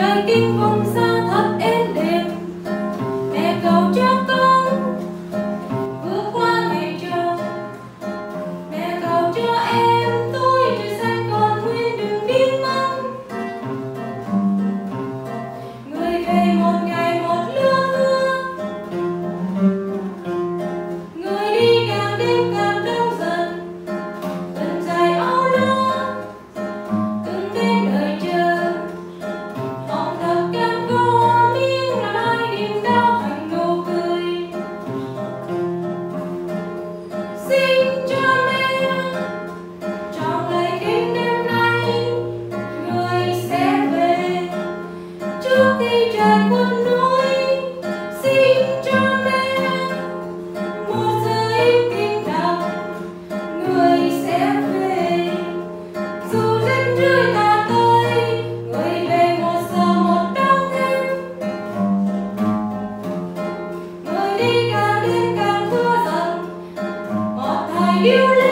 让惊风吹 you